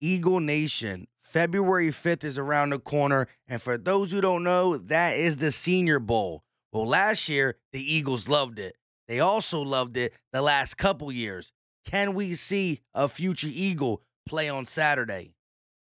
Eagle Nation. February 5th is around the corner. And for those who don't know, that is the Senior Bowl. Well, last year, the Eagles loved it. They also loved it the last couple years. Can we see a future Eagle play on Saturday?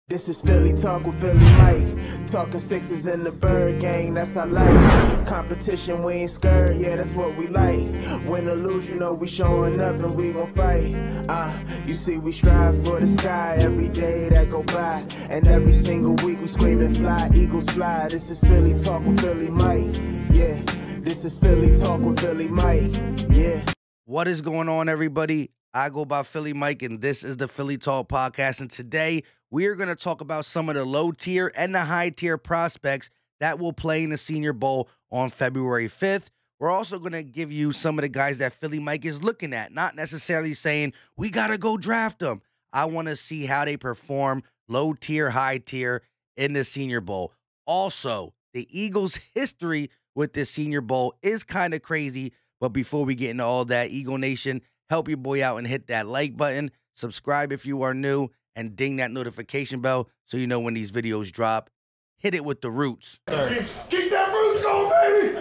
This is Philly Talk with Philly Mike. Talking sixes in the bird gang, that's I like. Competition, we ain't scared, yeah, that's what we like. Win or lose, you know we showing up and we gon' fight. Uh, you see, we strive for the sky every day that go by. And every single week we screaming fly, Eagles fly. This is Philly Talk with Philly Mike, yeah. This is Philly Talk with Philly Mike, yeah. What is going on, everybody? I go by Philly Mike, and this is the Philly Talk Podcast. And today we are going to talk about some of the low tier and the high tier prospects that will play in the Senior Bowl on February 5th. We're also going to give you some of the guys that Philly Mike is looking at, not necessarily saying we got to go draft them. I want to see how they perform low tier, high tier in the Senior Bowl. Also, the Eagles' history with the Senior Bowl is kind of crazy. But before we get into all that, Eagle Nation, help your boy out and hit that like button. Subscribe if you are new and ding that notification bell so you know when these videos drop. Hit it with the roots. Keep that roots going, baby!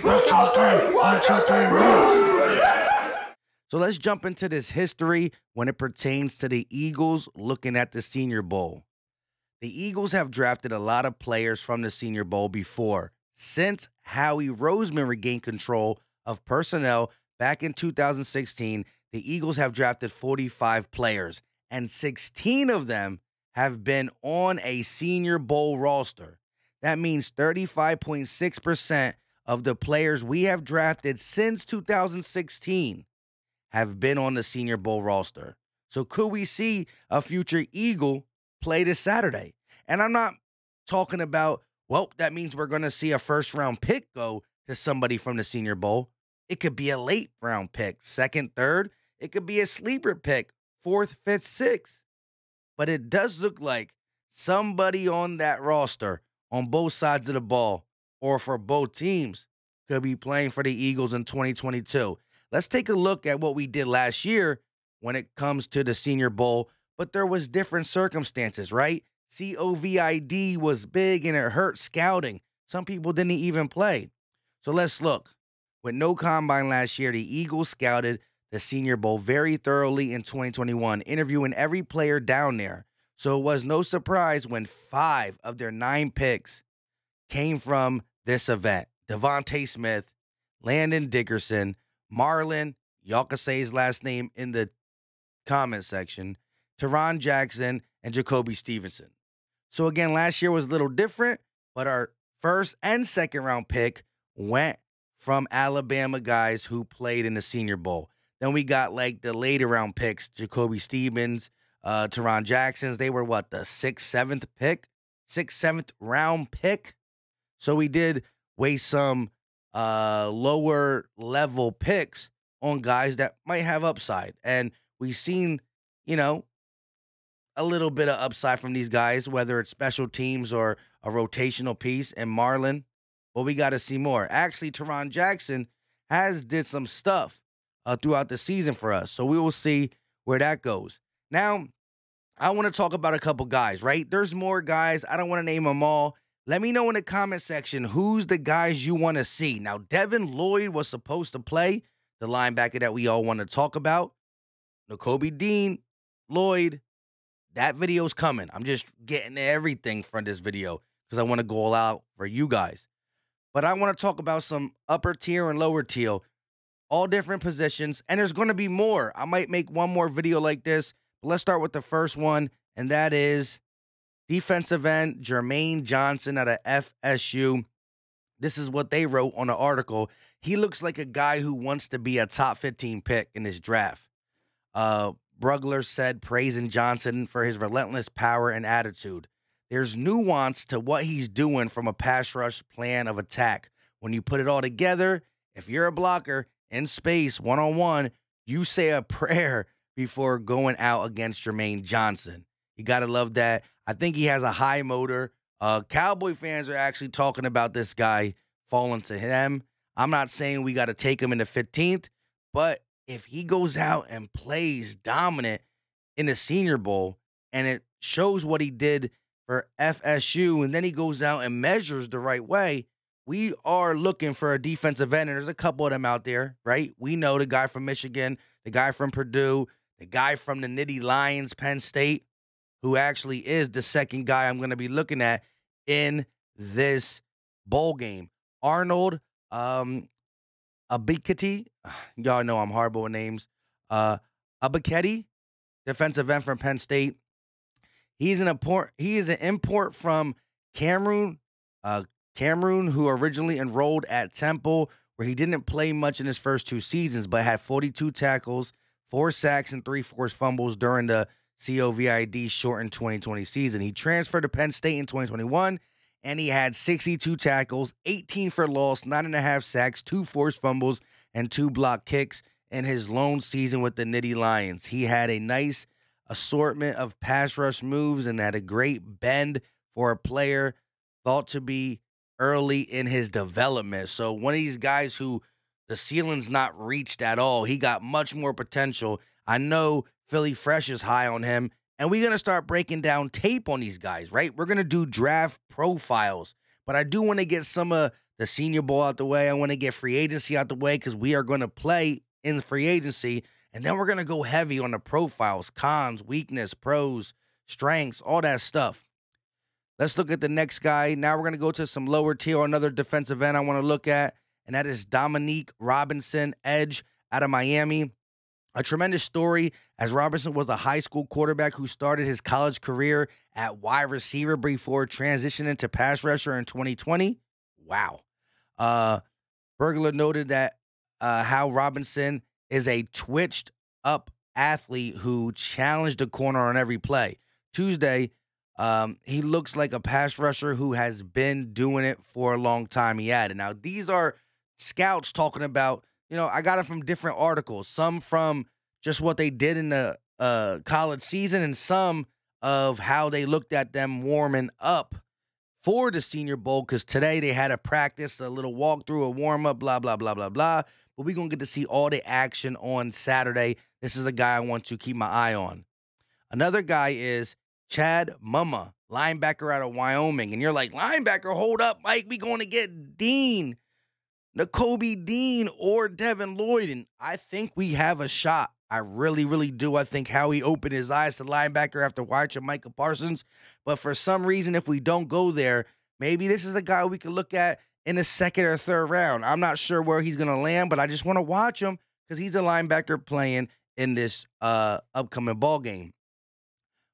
One, two, three. One, two, three. Roots. So let's jump into this history when it pertains to the Eagles looking at the Senior Bowl. The Eagles have drafted a lot of players from the Senior Bowl before. Since Howie Roseman regained control of personnel back in 2016, the Eagles have drafted 45 players, and 16 of them have been on a Senior Bowl roster. That means 35.6% of the players we have drafted since 2016 have been on the Senior Bowl roster. So could we see a future Eagle play this Saturday? And I'm not talking about, well, that means we're going to see a first round pick go to somebody from the Senior Bowl. It could be a late round pick, second, third. It could be a sleeper pick, fourth, fifth, sixth. But it does look like somebody on that roster on both sides of the ball or for both teams could be playing for the Eagles in 2022. Let's take a look at what we did last year when it comes to the Senior Bowl, but there was different circumstances, right? COVID was big and it hurt scouting. Some people didn't even play. So let's look. With no combine last year, the Eagles scouted the Senior Bowl very thoroughly in 2021, interviewing every player down there. So it was no surprise when five of their nine picks came from this event. DeVonta Smith, Landon Dickerson, Marlon, y'all can say his last name in the comment section, Tarron Jackson, and Jacoby Stevenson. So again, last year was a little different, but our first and second round pick went from Alabama guys who played in the Senior Bowl. Then we got like the later round picks, Jacoby Stevens, uh, Tarron Jackson's. They were what, the sixth, seventh pick? Sixth, seventh round pick. So we did waste some uh, lower level picks on guys that might have upside. And we've seen, you know, a little bit of upside from these guys, whether it's special teams or a rotational piece. And Marlon, well, we got to see more. Actually, Tarron Jackson has did some stuff uh, throughout the season for us. So we will see where that goes. Now, I want to talk about a couple guys, right? There's more guys. I don't want to name them all. Let me know in the comment section who's the guys you want to see. Now, Devin Lloyd was supposed to play, the linebacker that we all want to talk about. Nakobe Dean, Lloyd, that video's coming. I'm just getting everything from this video because I want to go all out for you guys. But I want to talk about some upper tier and lower tier, all different positions. And there's going to be more. I might make one more video like this. But let's start with the first one, and that is defensive end Jermaine Johnson out of FSU. This is what they wrote on the article. He looks like a guy who wants to be a top 15 pick in this draft. Uh, Brugler said, praising Johnson for his relentless power and attitude. There's nuance to what he's doing from a pass rush plan of attack. When you put it all together, if you're a blocker in space, one on one, you say a prayer before going out against Jermaine Johnson. You got to love that. I think he has a high motor. Uh, Cowboy fans are actually talking about this guy falling to him. I'm not saying we got to take him in the 15th, but if he goes out and plays dominant in the Senior Bowl, and it shows what he did for FSU, and then he goes out and measures the right way. We are looking for a defensive end, and there's a couple of them out there, right? We know the guy from Michigan, the guy from Purdue, the guy from the Nittany Lions, Penn State, who actually is the second guy I'm going to be looking at in this bowl game. Arnold um, y'all know I'm horrible with names. Uh, defensive end from Penn State. He's an import. He is an import from Cameroon. Uh, Cameroon, who originally enrolled at Temple, where he didn't play much in his first two seasons, but had 42 tackles, four sacks, and three forced fumbles during the COVID shortened 2020 season. He transferred to Penn State in 2021, and he had 62 tackles, 18 for loss, nine and a half sacks, two forced fumbles, and two block kicks in his lone season with the Nittany Lions. He had a nice assortment of pass rush moves and had a great bend for a player thought to be early in his development. So one of these guys who the ceiling's not reached at all. He got much more potential. I know Philly Fresh is high on him, and we're going to start breaking down tape on these guys, right? We're going to do draft profiles, but I do want to get some of the senior bowl out the way. I want to get free agency out the way because we are going to play in free agency. And then we're going to go heavy on the profiles, cons, weakness, pros, strengths, all that stuff. Let's look at the next guy. Now we're going to go to some lower tier, another defensive end I want to look at, and that is Dominique Robinson, edge out of Miami. A tremendous story as Robinson was a high school quarterback who started his college career at wide receiver before transitioning to pass rusher in 2020. Wow. Uh, Brugler noted that uh, how Robinson is a twitched up athlete who challenged the corner on every play. Tuesday, um, he looks like a pass rusher who has been doing it for a long time. He added. Now, these are scouts talking about, you know, I got it from different articles, some from just what they did in the uh, college season, and some of how they looked at them warming up for the Senior Bowl. Because today they had a practice, a little walkthrough, a warm up, blah, blah, blah, blah, blah but we're going to get to see all the action on Saturday. This is a guy I want to keep my eye on. Another guy is Chad Muma, linebacker out of Wyoming. And you're like, linebacker, hold up, Mike. We going to get Dean, Nakobe Dean, or Devin Lloyd. And I think we have a shot. I really, really do. I think Howie opened his eyes to linebacker after watching Michael Parsons. But for some reason, if we don't go there, maybe this is a guy we can look at in the second or third round. I'm not sure where he's going to land, but I just want to watch him because he's a linebacker playing in this uh, upcoming ball game.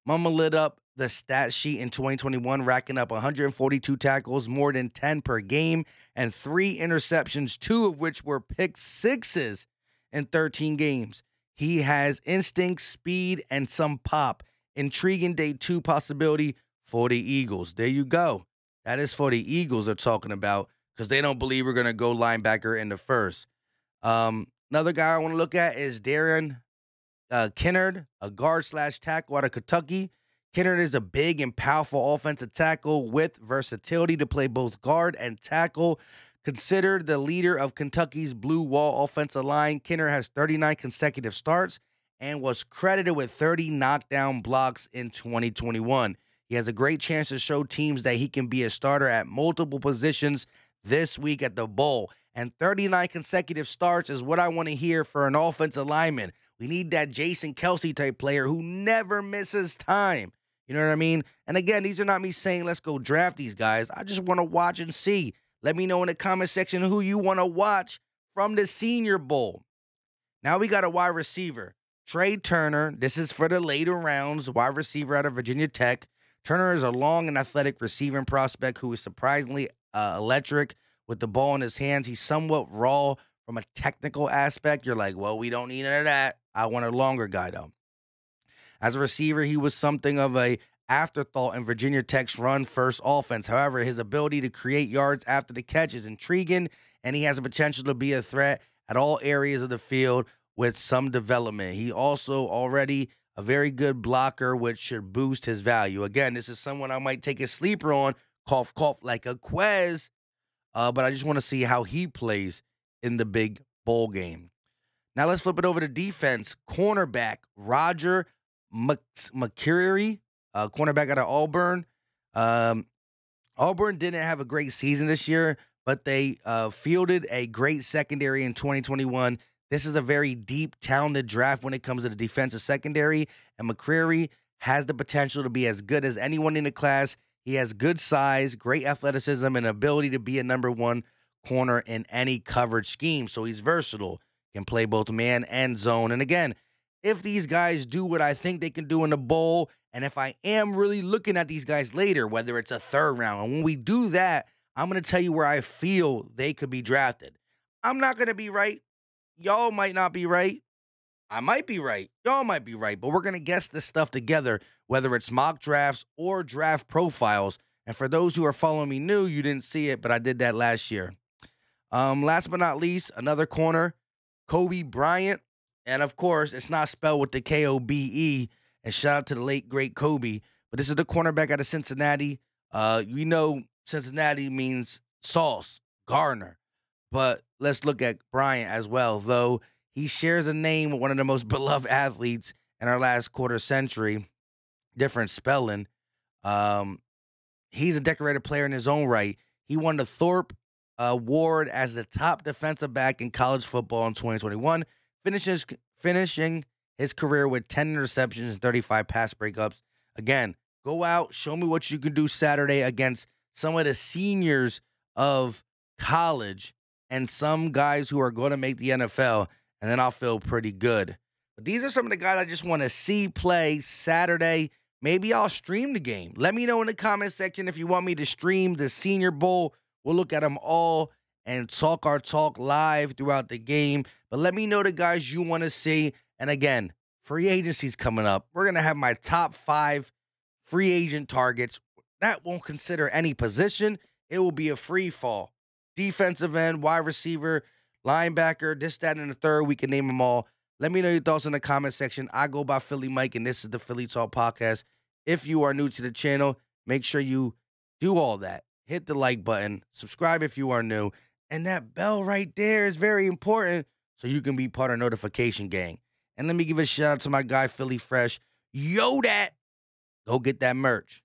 Muma lit up the stat sheet in 2021, racking up 142 tackles, more than 10 per game, and three interceptions, two of which were pick sixes in 13 games. He has instinct, speed, and some pop. Intriguing day two possibility for the Eagles. There you go. That is for the Eagles they're talking about because they don't believe we're going to go linebacker in the first. Um, another guy I want to look at is Darian uh, Kinnard, a guard slash tackle out of Kentucky. Kinnard is a big and powerful offensive tackle with versatility to play both guard and tackle. Considered the leader of Kentucky's blue wall offensive line, Kinnard has 39 consecutive starts and was credited with 30 knockdown blocks in 2021. He has a great chance to show teams that he can be a starter at multiple positions this week at the Bowl. And 39 consecutive starts is what I want to hear for an offensive lineman. We need that Jason Kelce type player who never misses time. You know what I mean? And again, these are not me saying let's go draft these guys. I just want to watch and see. Let me know in the comment section who you want to watch from the Senior Bowl. Now we got a wide receiver, Tre Turner. This is for the later rounds, wide receiver out of Virginia Tech. Turner is a long and athletic receiving prospect who is surprisingly uh, electric with the ball in his hands. He's somewhat raw from a technical aspect. You're like, well, we don't need none of that. I want a longer guy though. As a receiver, he was something of a afterthought in Virginia Tech's run first offense. However, his ability to create yards after the catch is intriguing, and he has the potential to be a threat at all areas of the field with some development. He also already a very good blocker, which should boost his value. Again, this is someone I might take a sleeper on cough, cough, like a Quez. Uh, but I just want to see how he plays in the big bowl game. Now let's flip it over to defense. Cornerback Roger McCreary, uh, cornerback out of Auburn. Um, Auburn didn't have a great season this year, but they uh, fielded a great secondary in 2021. This is a very deep, talented draft when it comes to the defensive secondary, and McCreary has the potential to be as good as anyone in the class. He has good size, great athleticism, and ability to be a number one corner in any coverage scheme. So he's versatile, can play both man and zone. And again, if these guys do what I think they can do in the bowl, and if I am really looking at these guys later, whether it's a third round, and when we do that, I'm going to tell you where I feel they could be drafted. I'm not going to be right. Y'all might not be right. I might be right. Y'all might be right, but we're going to guess this stuff together, whether it's mock drafts or draft profiles. And for those who are following me new, you didn't see it, but I did that last year. Um, last but not least, another corner, Coby Bryant. And of course, it's not spelled with the K O B E. And shout out to the late, great Kobe. But this is the cornerback out of Cincinnati. Uh, you know, Cincinnati means sauce, Gardner. But let's look at Bryant as well, though he shares a name with one of the most beloved athletes in our last quarter century, different spelling. Um, he's a decorated player in his own right. He won the Thorpe Award as the top defensive back in college football in 2021, finishes finishing his career with 10 interceptions and 35 pass breakups. Again, go out, show me what you can do Saturday against some of the seniors of college and some guys who are going to make the NFL, and then I'll feel pretty good. But these are some of the guys I just want to see play Saturday. Maybe I'll stream the game. Let me know in the comment section if you want me to stream the Senior Bowl We'll look at them all and talk our talk live throughout the game. But let me know the guys you want to see. And again, free agency's coming up. We're going to have my top five free agent targets. That won't consider any position, it will be a free fall. Defensive end, wide receiver, linebacker, this, that, and the third. We can name them all. Let me know your thoughts in the comment section. I go by Philly Mike, and this is the Philly Talk Podcast. If you are new to the channel, make sure you do all that hit the like button, subscribe if you are new, and that bell right there is very important so you can be part of notification gang. And let me give a shout out to my guy Philly Fresh. Yo, that go get that merch.